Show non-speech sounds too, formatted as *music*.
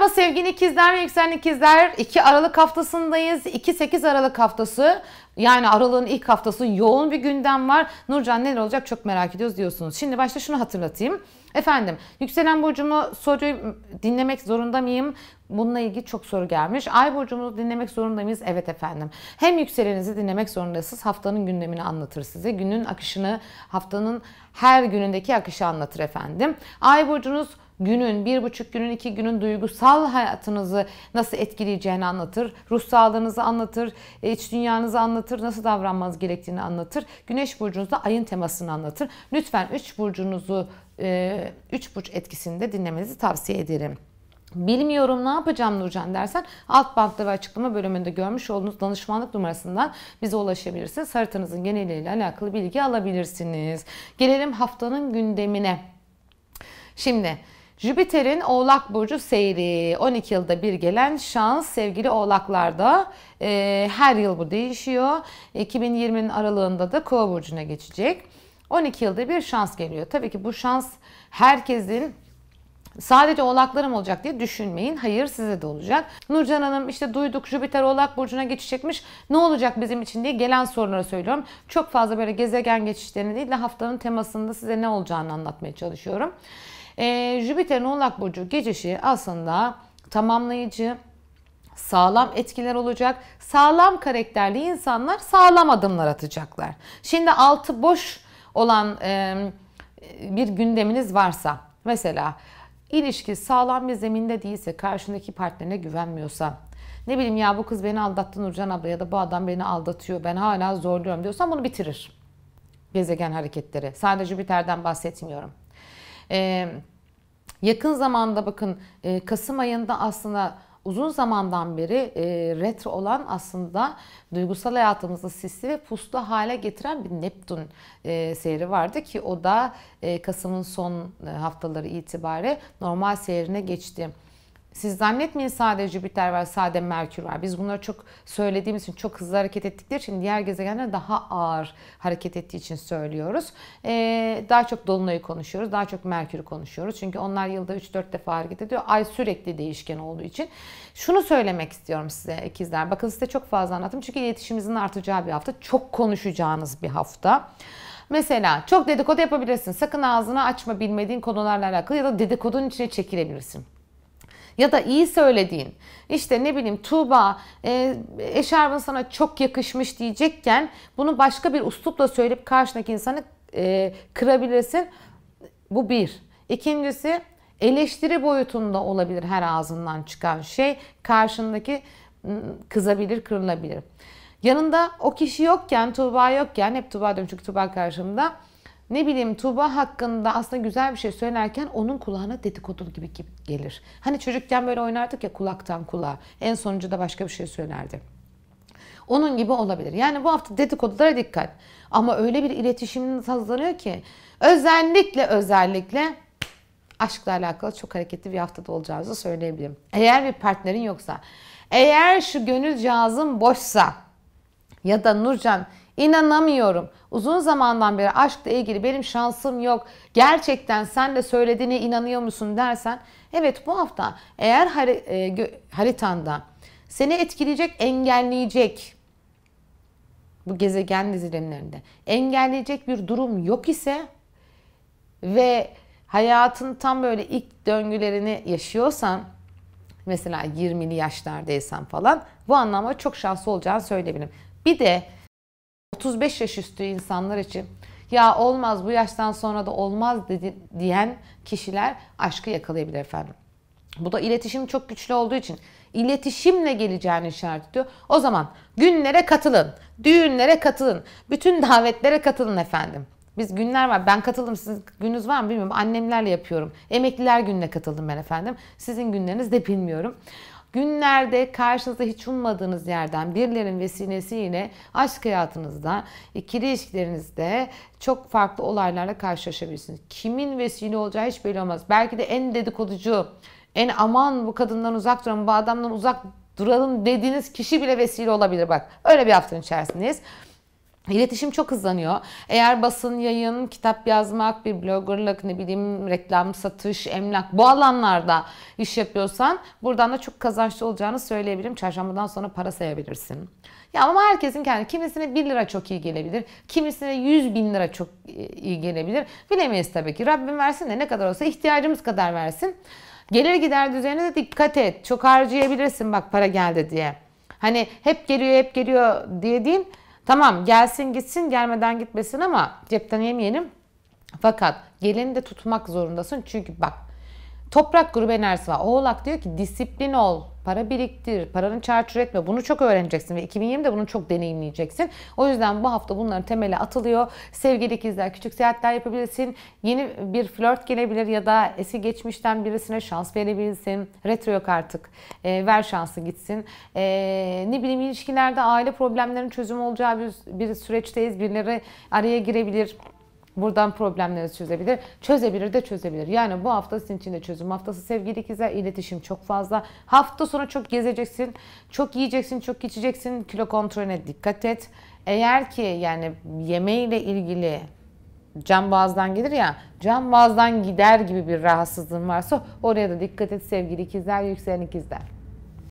Merhaba sevgili ikizler ve yükselen ikizler. 2 Aralık haftasındayız. 2-8 Aralık haftası. Yani Aralık'ın ilk haftası yoğun bir gündem var. Nurcan neler olacak çok merak ediyoruz diyorsunuz. Şimdi başta şunu hatırlatayım. Efendim yükselen burcumu soruyu dinlemek zorunda mıyım? Bununla ilgili çok soru gelmiş. Ay burcumuzu dinlemek zorunda mıyız? Evet efendim. Hem yükselenizi dinlemek zorundasınız. Haftanın gündemini anlatır size. Günün akışını, haftanın her günündeki akışı anlatır efendim. Ay burcunuz günün, bir buçuk günün, iki günün duygusal hayatınızı nasıl etkileyeceğini anlatır. Ruh sağlığınızı anlatır, iç dünyanızı anlatır, nasıl davranmanız gerektiğini anlatır. Güneş burcunuzda ayın temasını anlatır. Lütfen üç burcunuzu, e, üç burç etkisinde dinlemenizi tavsiye ederim. Bilmiyorum ne yapacağım Nurcan dersen alt bantta ve açıklama bölümünde görmüş olduğunuz danışmanlık numarasından bize ulaşabilirsiniz. Haritanızın geneliyle alakalı bilgi alabilirsiniz. Gelelim haftanın gündemine. Şimdi Jüpiter'in Oğlak Burcu seyri 12 yılda bir gelen şans sevgili Oğlaklarda e, her yıl bu değişiyor. 2020'nin aralığında da Kova Burcu'na geçecek. 12 yılda bir şans geliyor. Tabii ki bu şans herkesin Sadece oğlaklarım olacak diye düşünmeyin. Hayır size de olacak. Nurcan Hanım işte duyduk Jüpiter oğlak burcuna geçecekmiş. Ne olacak bizim için diye gelen soruları söylüyorum. Çok fazla böyle gezegen geçişlerini değil de haftanın temasında size ne olacağını anlatmaya çalışıyorum. Ee, Jüpiter'in oğlak burcu geçişi aslında tamamlayıcı, sağlam etkiler olacak. Sağlam karakterli insanlar sağlam adımlar atacaklar. Şimdi altı boş olan e, bir gündeminiz varsa mesela ilişki sağlam bir zeminde değilse, karşındaki partnerine güvenmiyorsa, ne bileyim ya bu kız beni aldattı Nurcan abla ya da bu adam beni aldatıyor ben hala zorluyorum diyorsan bunu bitirir. Gezegen hareketleri. Sadece Jüpiter'den bahsetmiyorum. Ee, yakın zamanda bakın e, Kasım ayında aslında uzun zamandan beri e, retro olan aslında duygusal hayatımızı sisli ve puslu hale getiren bir Neptün e, seyri vardı ki o da e, Kasım'ın son e, haftaları itibariyle normal seyrine geçti. Siz zannetmeyin sadece Jüpiter var, sadece Merkür var. Biz bunları çok söylediğimiz için, çok hızlı hareket ettikleri için diğer gezegenler daha ağır hareket ettiği için söylüyoruz. Ee, daha çok Dolunay'ı konuşuyoruz, daha çok Merkür'ü konuşuyoruz. Çünkü onlar yılda 3-4 defa hareket ediyor. Ay sürekli değişken olduğu için. Şunu söylemek istiyorum size ikizler. Bakın size çok fazla anlattım. Çünkü iletişimimizin artacağı bir hafta. Çok konuşacağınız bir hafta. Mesela çok dedikodu yapabilirsin. Sakın ağzını açma bilmediğin konularla alakalı ya da dedikodunun içine çekilebilirsin ya da iyi söylediğin işte ne bileyim Tuğba e, eşarbın sana çok yakışmış diyecekken bunu başka bir uslupla söyleyip karşındaki insanı e, kırabilirsin. Bu bir. İkincisi eleştiri boyutunda olabilir her ağzından çıkan şey. Karşındaki kızabilir, kırılabilir. Yanında o kişi yokken, Tuğba yokken, hep Tuğba diyorum çünkü Tuğba karşımda ne bileyim Tuğba hakkında aslında güzel bir şey söylerken onun kulağına dedikodu gibi gelir. Hani çocukken böyle oynardık ya kulaktan kulağa. En sonuncu da başka bir şey söylerdi. Onun gibi olabilir. Yani bu hafta dedikodulara dikkat. Ama öyle bir iletişiminiz hazırlanıyor ki özellikle özellikle aşkla alakalı çok hareketli bir haftada olacağınızı söyleyebilirim. Eğer bir partnerin yoksa, eğer şu gönül cihazın boşsa ya da Nurcan İnanamıyorum. Uzun zamandan beri aşkla ilgili benim şansım yok. Gerçekten sen de söylediğine inanıyor musun dersen evet bu hafta eğer e, haritanda seni etkileyecek, engelleyecek bu gezegen dizilimlerinde engelleyecek bir durum yok ise ve hayatın tam böyle ilk döngülerini yaşıyorsan mesela 20'li yaşlardaysan falan bu anlamda çok şanslı olacağını söyleyebilirim. Bir de 35 yaş üstü insanlar için ya olmaz bu yaştan sonra da olmaz dedi, diyen kişiler aşkı yakalayabilir efendim. Bu da iletişim çok güçlü olduğu için iletişimle geleceğini işaret ediyor. O zaman günlere katılın, düğünlere katılın, bütün *laughs* davetlere katılın efendim. Biz günler var. Ben katıldım. Sizin gününüz var mı bilmiyorum. Annemlerle yapıyorum. Emekliler gününe katıldım ben efendim. Sizin günleriniz de bilmiyorum. Günlerde karşınızda hiç ummadığınız yerden birilerinin vesilesiyle aşk hayatınızda, ikili ilişkilerinizde çok farklı olaylarla karşılaşabilirsiniz. Kimin vesile olacağı hiç belli olmaz. Belki de en dedikoducu, en aman bu kadından uzak duralım, bu adamdan uzak duralım dediğiniz kişi bile vesile olabilir bak. Öyle bir haftanın içerisindeyiz. İletişim çok hızlanıyor. Eğer basın, yayın, kitap yazmak, bir bloggerlık, ne bileyim reklam, satış, emlak bu alanlarda iş yapıyorsan buradan da çok kazançlı olacağını söyleyebilirim. Çarşambadan sonra para sayabilirsin. Ya ama herkesin kendi, kimisine 1 lira çok iyi gelebilir, kimisine 100 bin lira çok iyi gelebilir. Bilemeyiz tabii ki. Rabbim versin de ne kadar olsa ihtiyacımız kadar versin. Gelir gider düzenine de dikkat et. Çok harcayabilirsin bak para geldi diye. Hani hep geliyor hep geliyor diye değil Tamam gelsin gitsin gelmeden gitmesin ama cepten yemeyelim. Fakat gelini de tutmak zorundasın. Çünkü bak toprak grubu enerjisi var. Oğlak diyor ki disiplin ol. Para biriktir, paranı çarçur etme. Bunu çok öğreneceksin ve 2020'de bunu çok deneyimleyeceksin. O yüzden bu hafta bunların temeli atılıyor. Sevgili ikizler küçük seyahatler yapabilirsin. Yeni bir flört gelebilir ya da eski geçmişten birisine şans verebilirsin. Retro yok artık. E, ver şansı gitsin. E, ne bileyim ilişkilerde aile problemlerinin çözümü olacağı bir, bir süreçteyiz. Birileri araya girebilir. Buradan problemleri çözebilir. Çözebilir de çözebilir. Yani bu hafta sizin için de çözüm haftası sevgili ikizler. iletişim çok fazla. Hafta sonu çok gezeceksin. Çok yiyeceksin, çok içeceksin. Kilo kontrolüne dikkat et. Eğer ki yani yemeğiyle ilgili can boğazdan gelir ya can boğazdan gider gibi bir rahatsızlığın varsa oraya da dikkat et sevgili ikizler, yükselen ikizler.